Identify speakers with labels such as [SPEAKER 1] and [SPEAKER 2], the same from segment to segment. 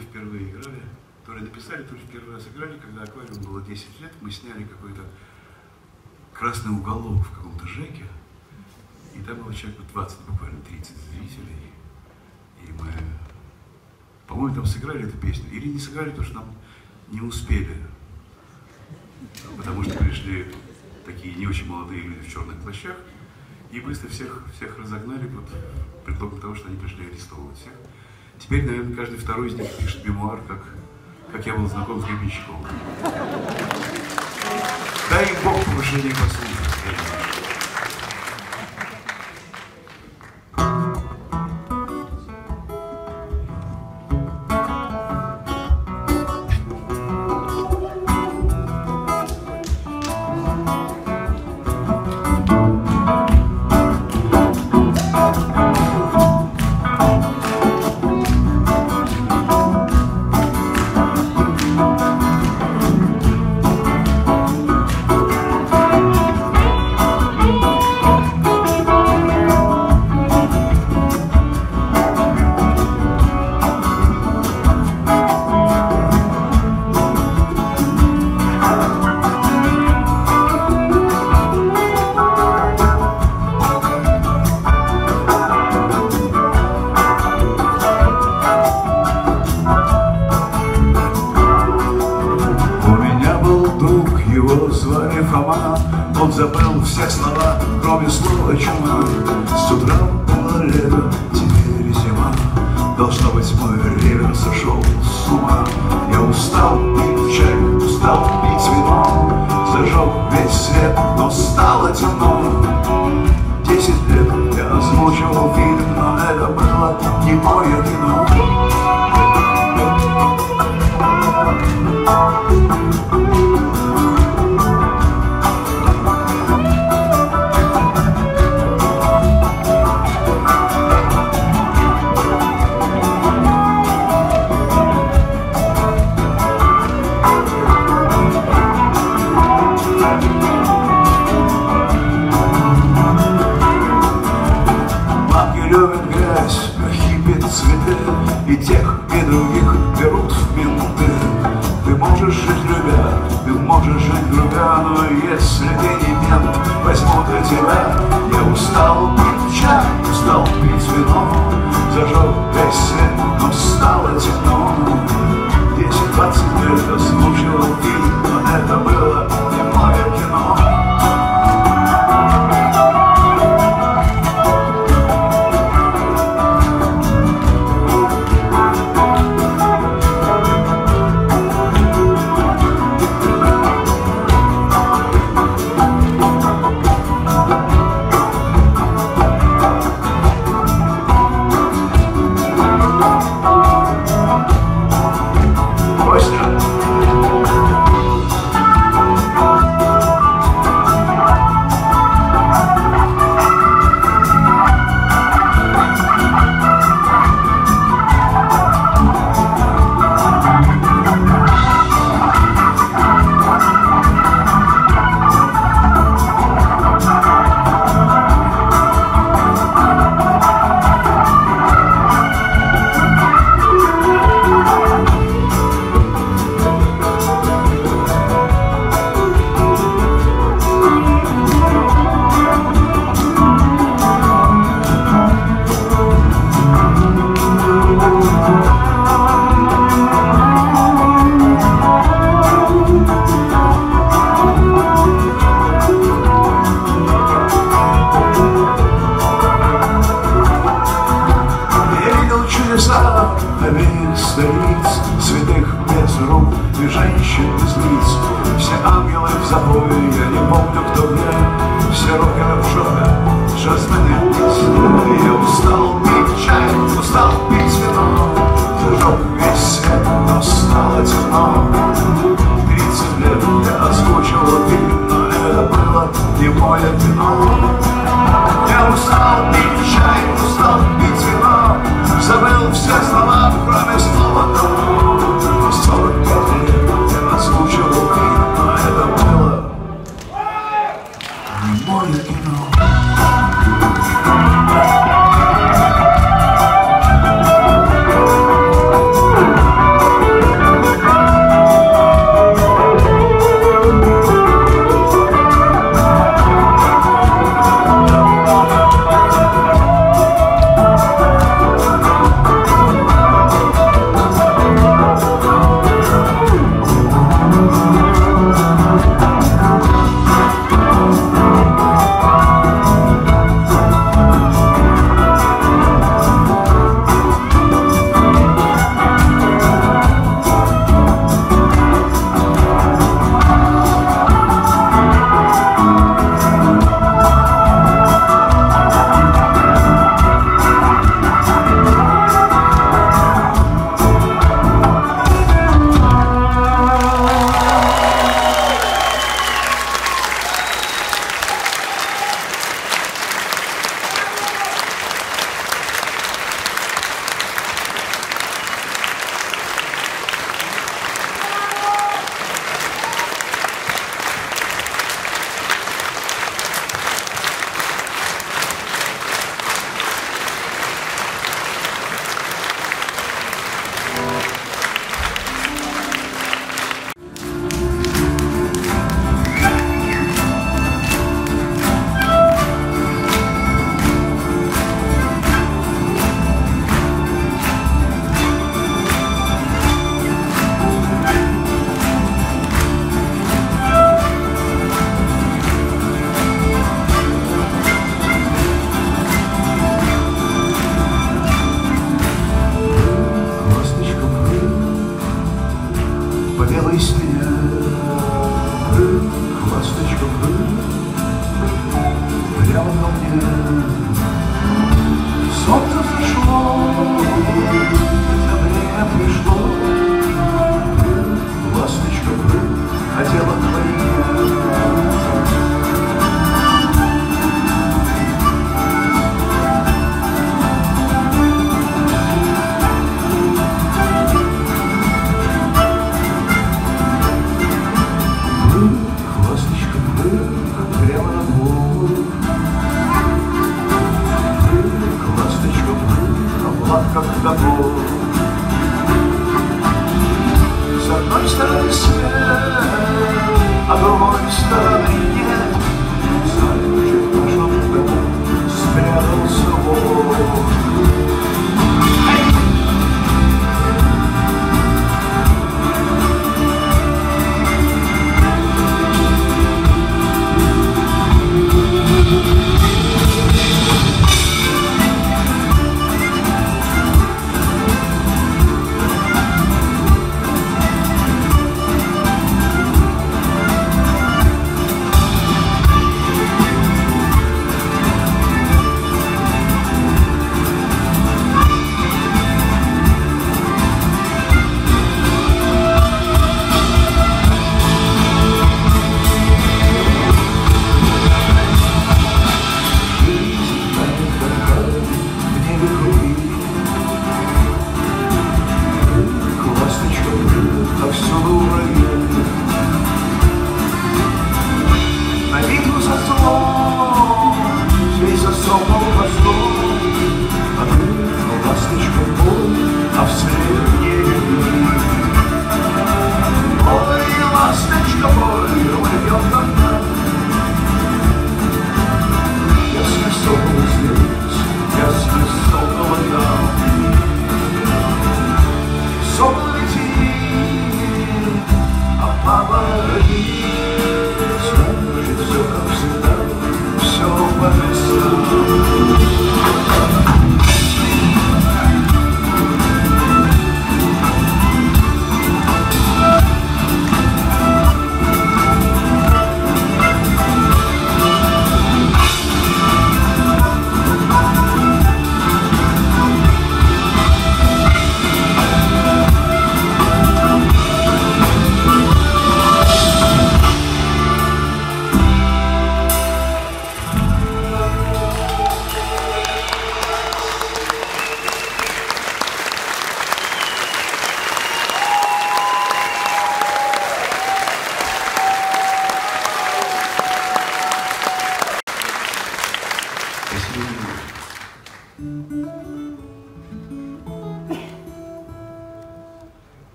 [SPEAKER 1] впервые играли, то ли написали, то ли в раз играли, когда аквариум было 10 лет, мы сняли какой-то красный уголок в каком-то ЖЭКе, и там было человек 20, буквально 30 зрителей. И мы, по-моему, там сыграли эту песню. Или не сыграли, потому что нам не успели. Потому что пришли такие не очень молодые люди в черных плащах и быстро всех, всех разогнали под предлогом того, что они пришли арестовывать всех. Теперь, наверное, каждый второй из них пишет мемуар, как, как я был знаком с Гребенщиковым. Дай им Бог повышение по не мое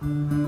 [SPEAKER 2] Вот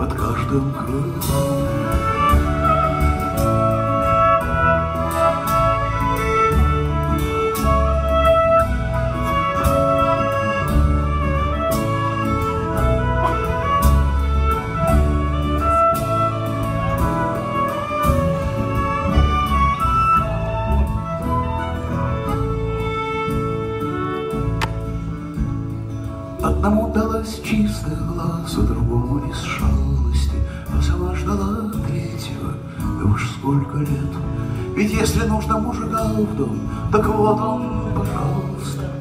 [SPEAKER 2] под каждым крылом. Если нужно мужика в дом, так вот он, пожалуйста.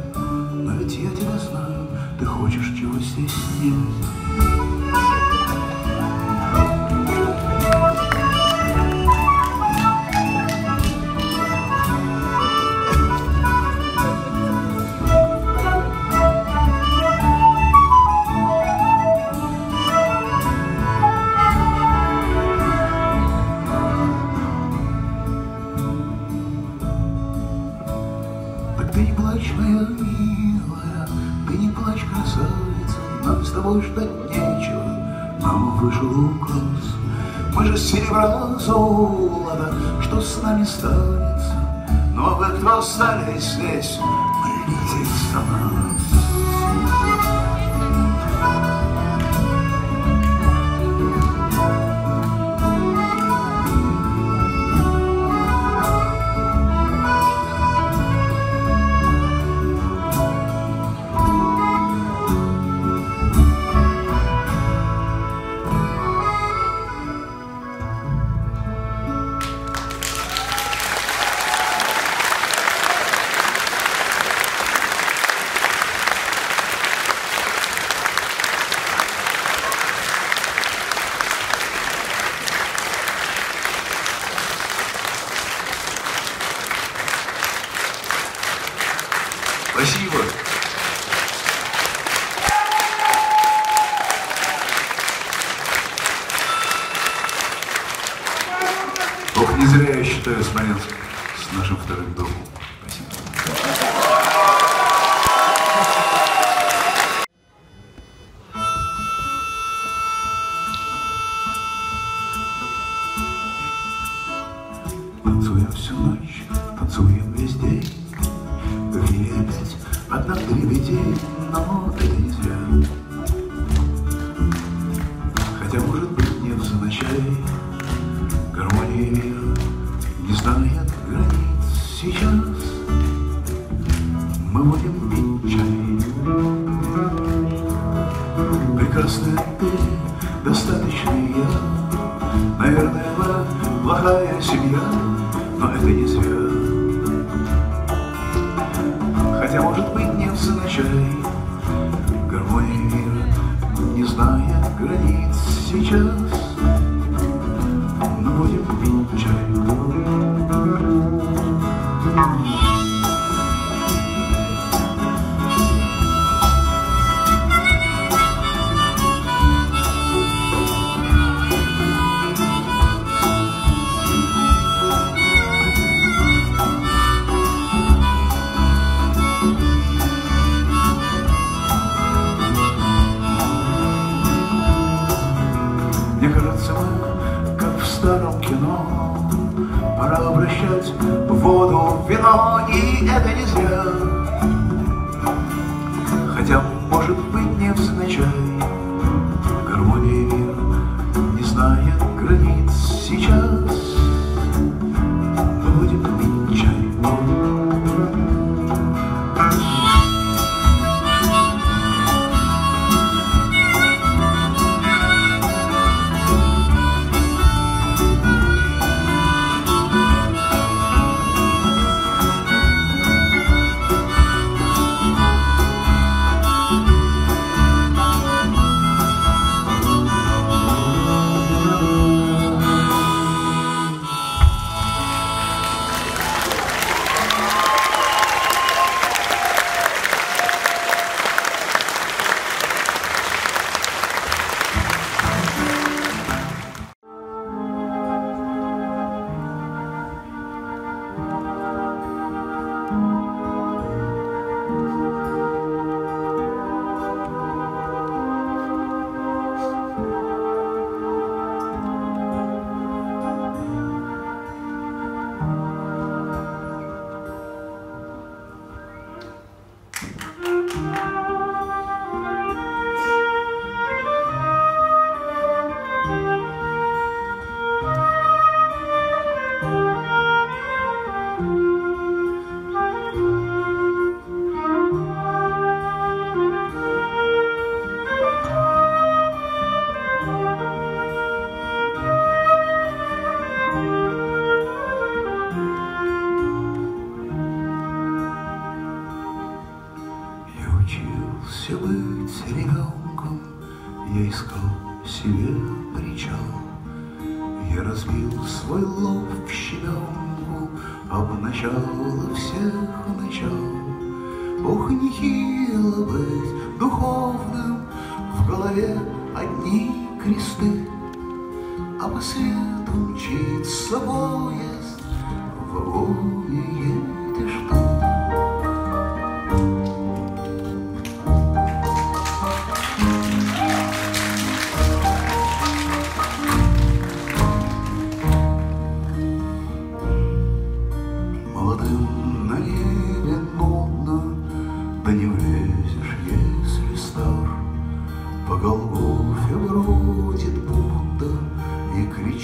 [SPEAKER 2] Jai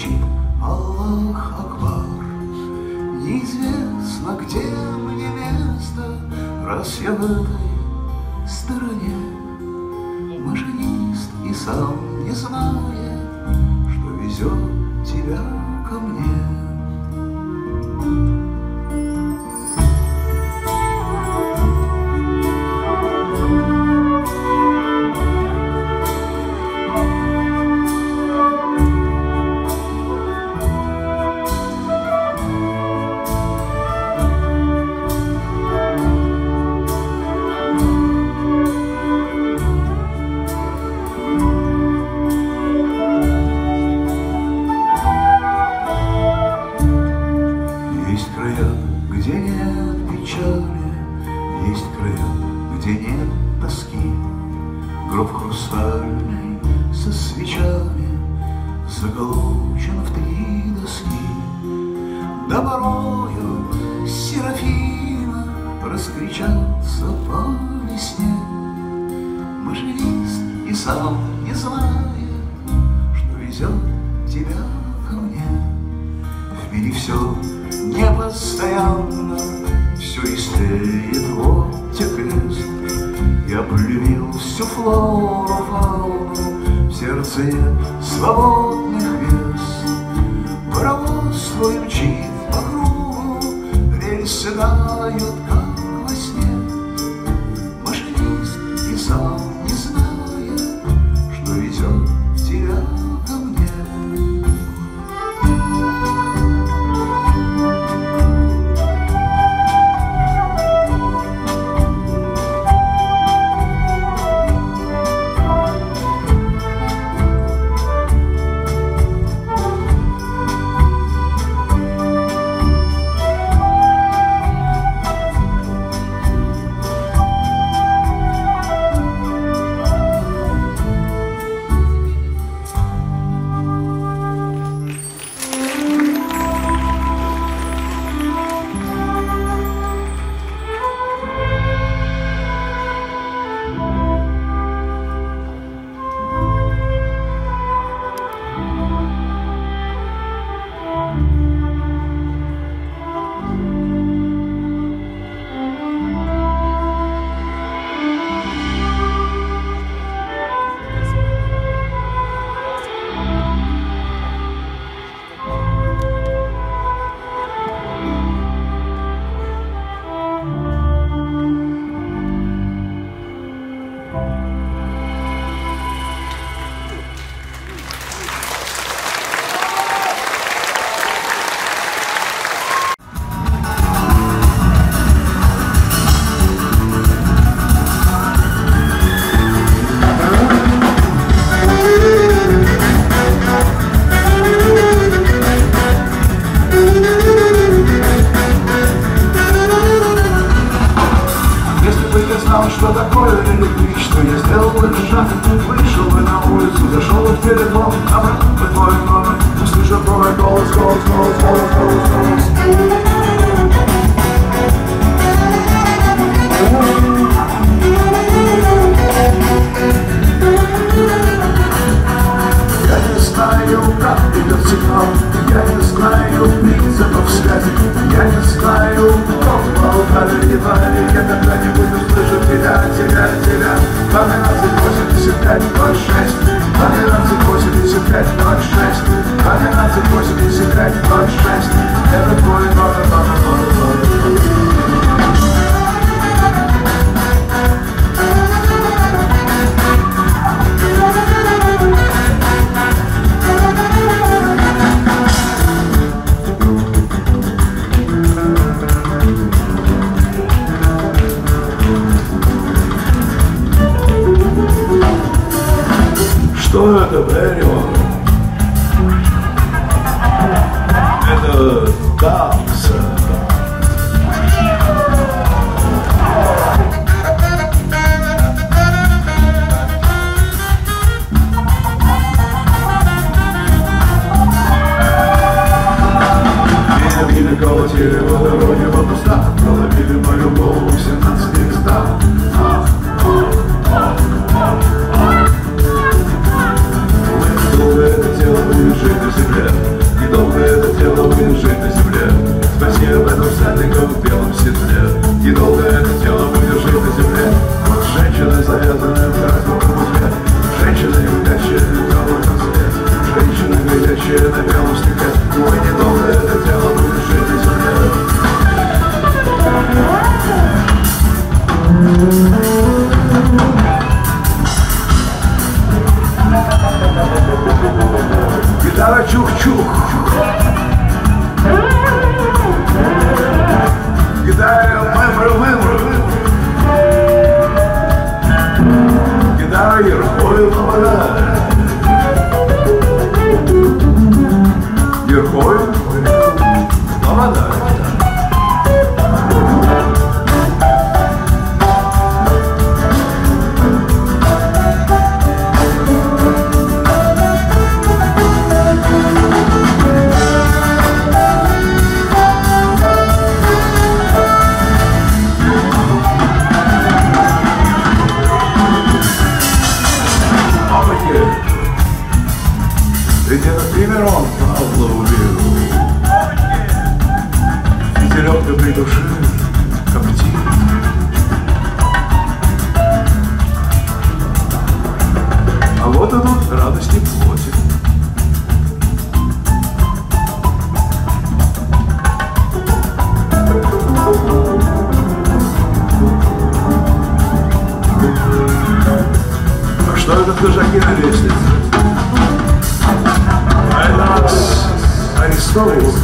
[SPEAKER 2] кричит Аллах Акбар. Неизвестно, где мне место, раз я в этой стороне. Машинист и сам не знает, что везет тебя.
[SPEAKER 1] от чужаки ровесницы. Это нас арестовывают.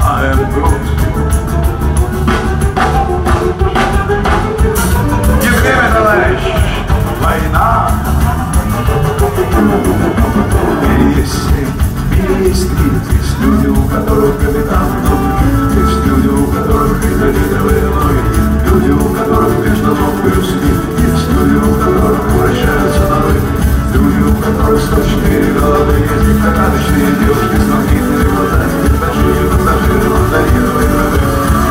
[SPEAKER 1] I am Groot. Не время, товарищ. Война. Мир есть сын. Люди, у которых капитан, есть люди, у которых это лидовые губы штучные, голодный костик, загадочные девушки с магнитными глазами, танцуют, пассажиры, лазарировые рыбы.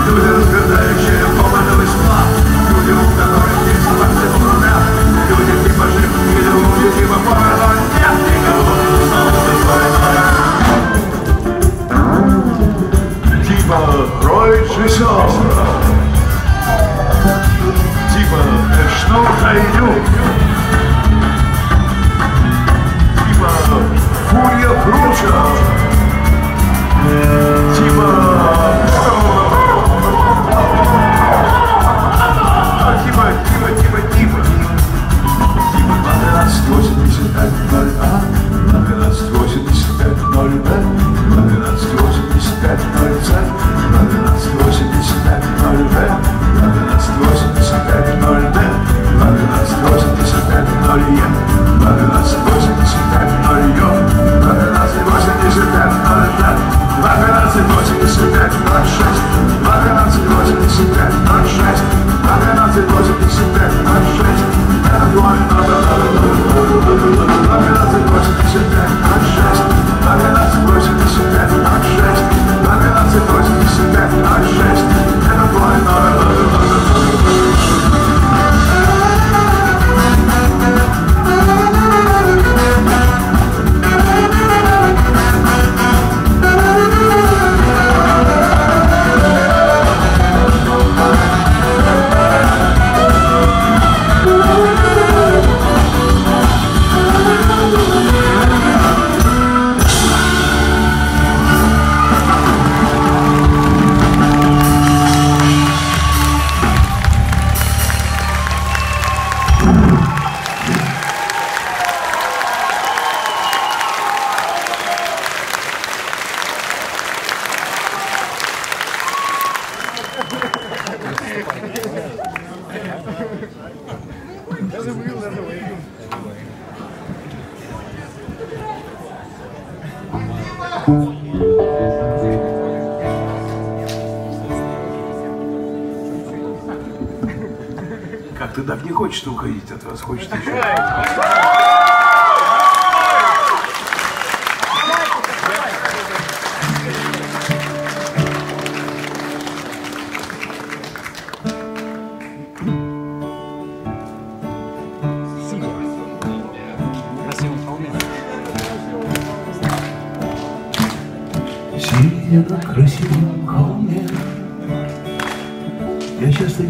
[SPEAKER 1] Люди, разгадающие помадовый сплав, люди, у которых есть сердце в руках, люди, типа жив, или люди, типа пара. Типа Ройд Шишов. Типа Эшнур Хайдюк. Типа, типа, типа, типа. Типа,
[SPEAKER 2] понравилось, 80, как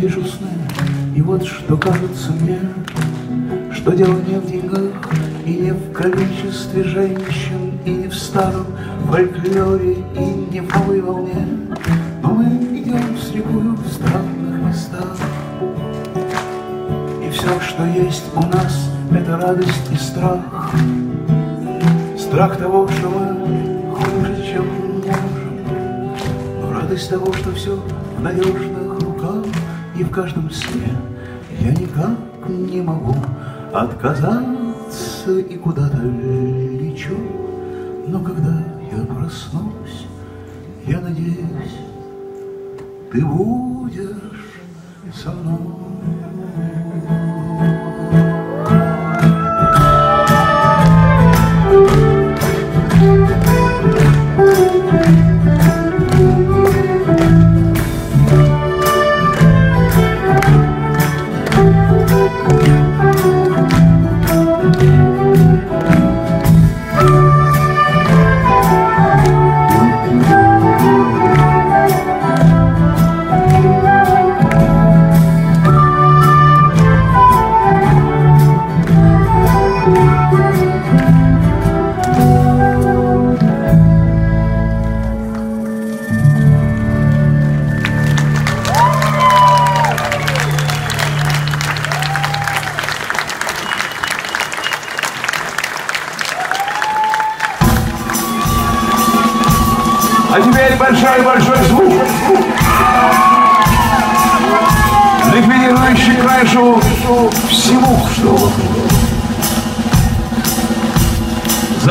[SPEAKER 2] вижу сны, и вот что кажется мне, Что дело не в деньгах и не в количестве женщин, И не в старом фольклоре, и не в новой волне, Но мы идем слепую в странных местах, И все, что есть у нас, это радость и страх, Страх того, что мы хуже, чем можем, Но радость того, что все И в каждом сне я никак не могу Отказаться и куда-то лечу, Но когда я проснусь, я надеюсь, Ты будешь со мной.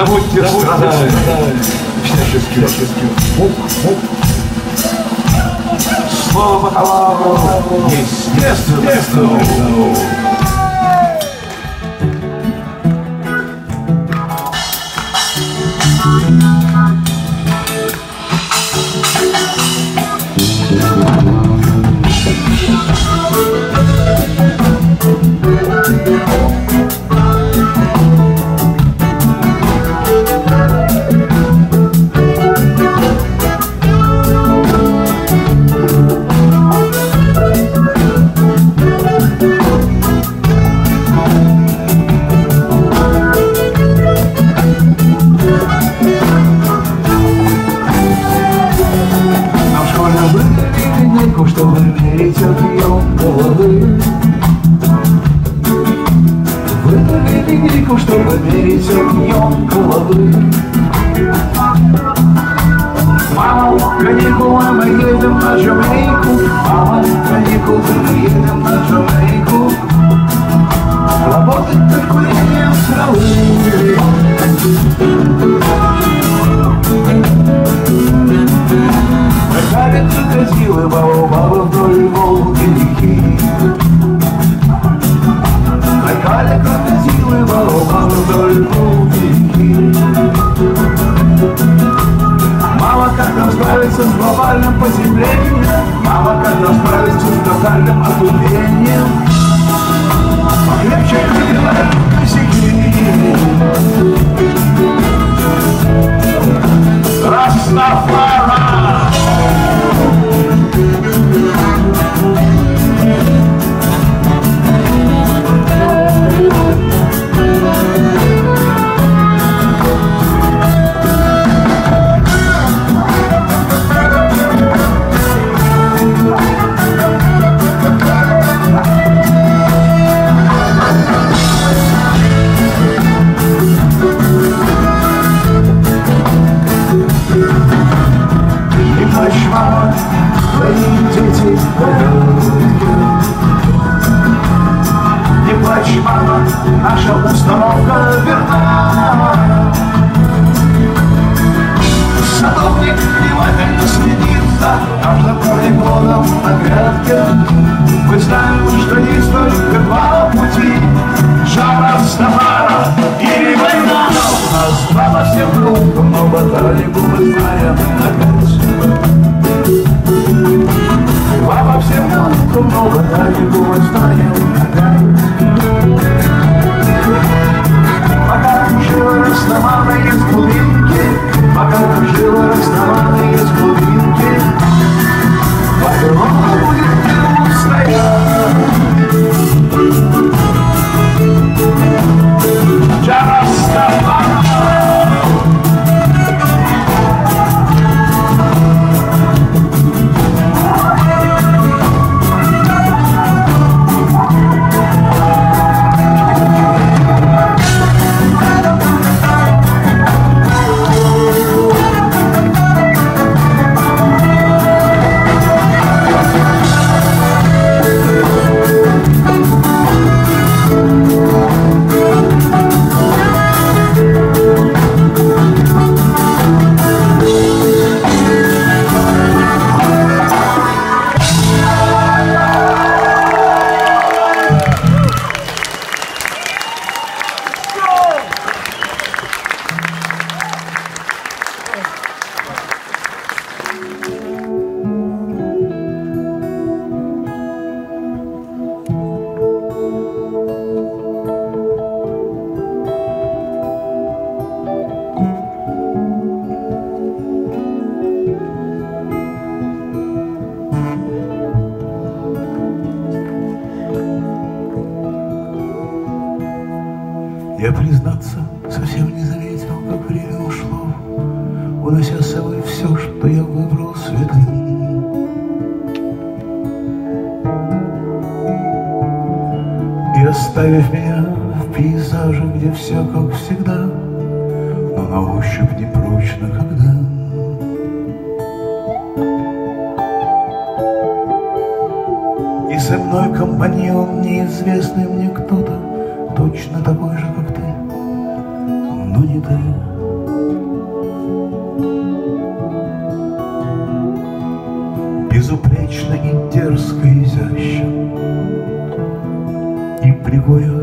[SPEAKER 1] Забудьте страдания. Всяческих мук, мук. Слово бакалавру естественно.
[SPEAKER 2] Но каникулы, мы едем на Жамейку. Мама, каникулы, мы едем на Жамейку. Работать под курением травы. Ходят крокодилы, баба-баба вдоль Волги реки. Ходят крокодилы, баба-баба вдоль Волги как нам справиться с глобальным потеплением? Мама, как нам справиться с тотальным отуплением? Покрепче крылья косяки. Растафара! Не плачь, мама, наша установка верна. Садовник внимательно следит за каждым полигоном на грядке. Мы знаем, что есть только два пути Жара с товаром или война. А У нас два по всем группам, но баталику мы знаем наконец всем науку, но ботанику мы знаем опять. Пока жила расставанные с глубинки, пока жила расставанные с глубинки, Вавилон Я, признаться, совсем не заметил, как время ушло, Унося с собой все, что я выбрал святым. И оставив меня в пейзаже, где все как всегда, Но на ощупь непрочно, когда. И со мной компаньон, неизвестный мне кто-то, Точно такой И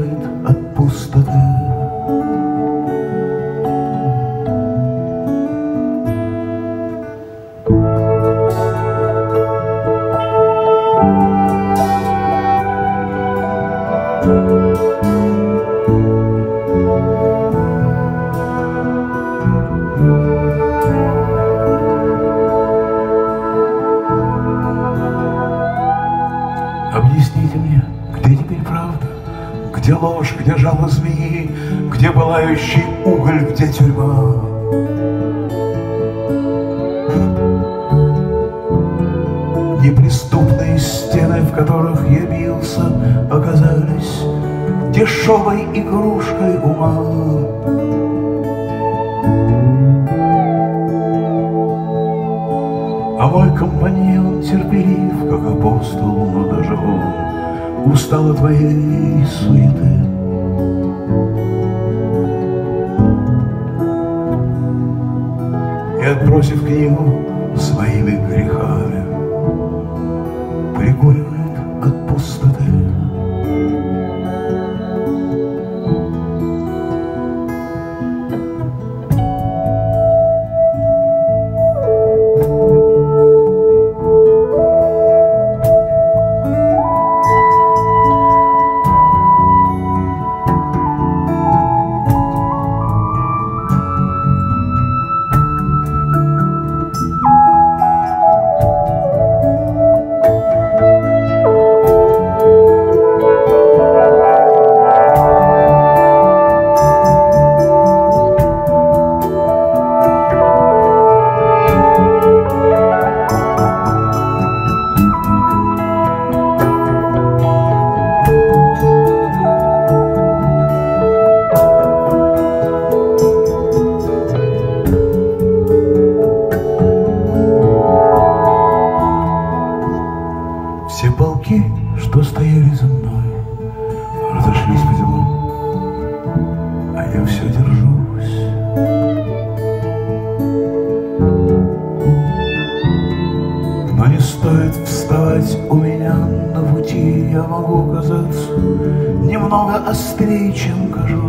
[SPEAKER 2] ума. А мой компаньон терпелив, как апостол, но даже он устал от твоей суеты. И отбросив книгу своими Стоит вставать у меня на пути, Я могу казаться немного острее, чем кажусь.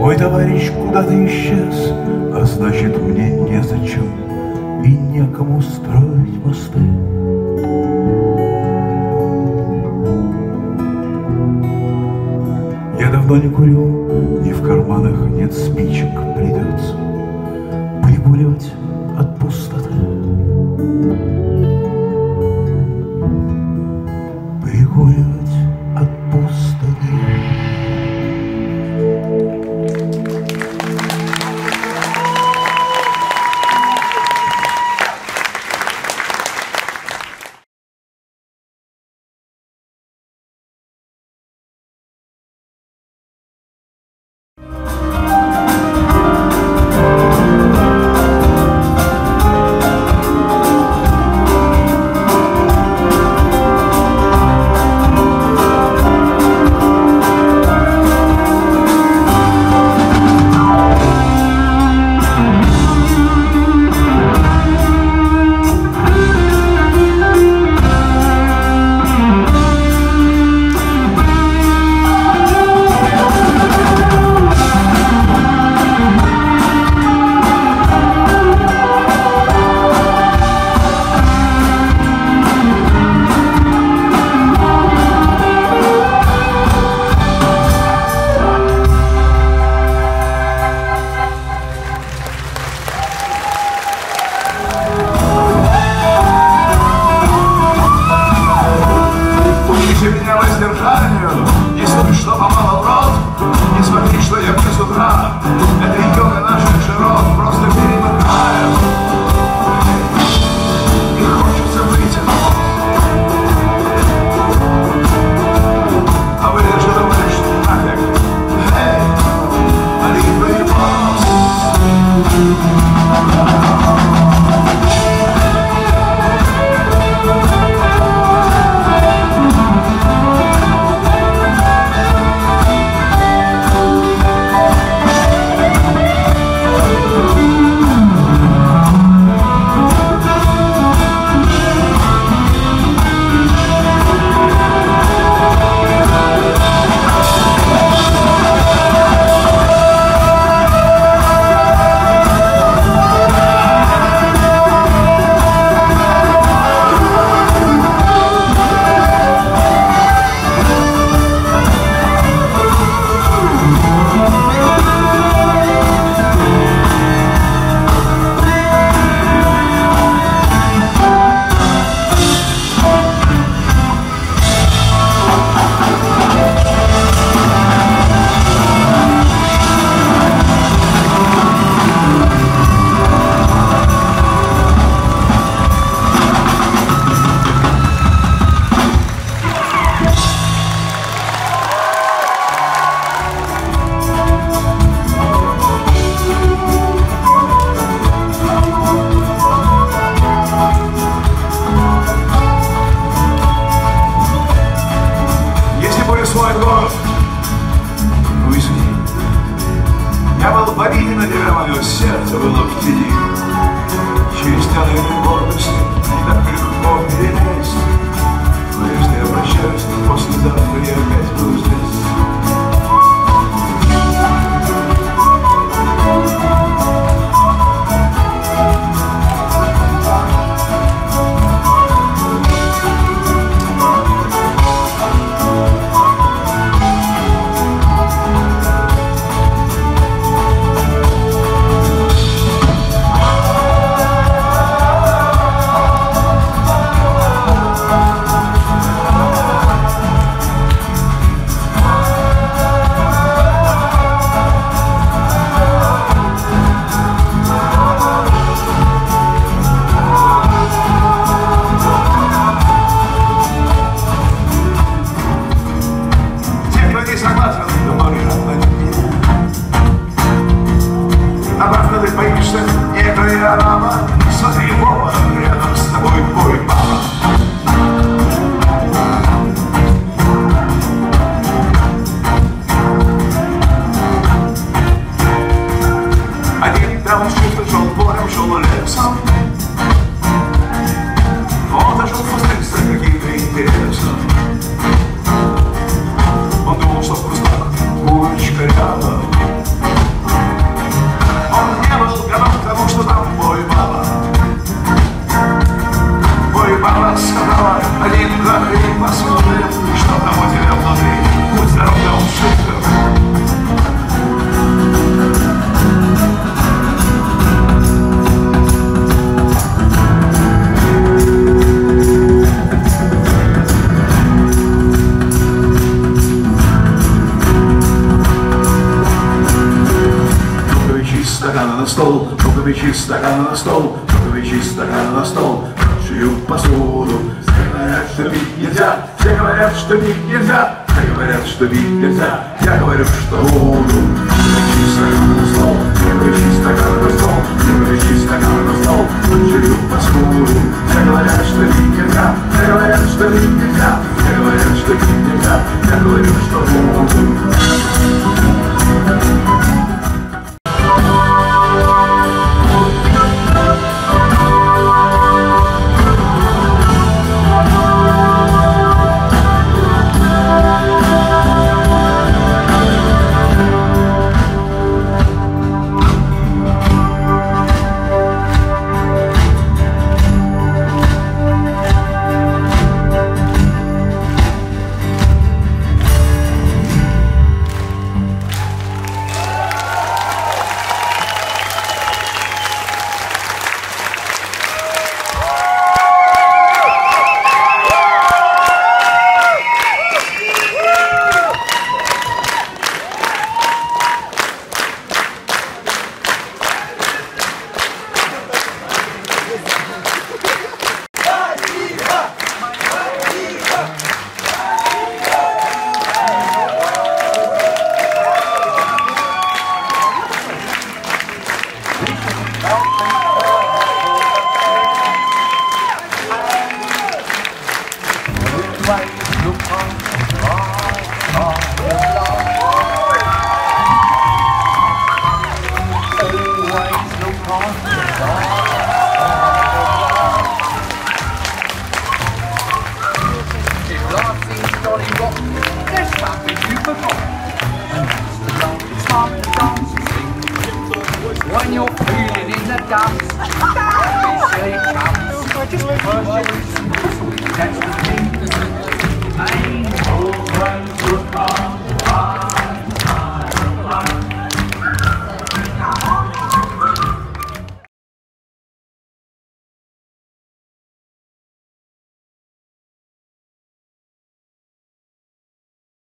[SPEAKER 2] Мой товарищ куда-то исчез, А значит мне незачем и некому строить мосты. Я давно не курю, и в карманах нет спичек придется
[SPEAKER 3] Hollywood.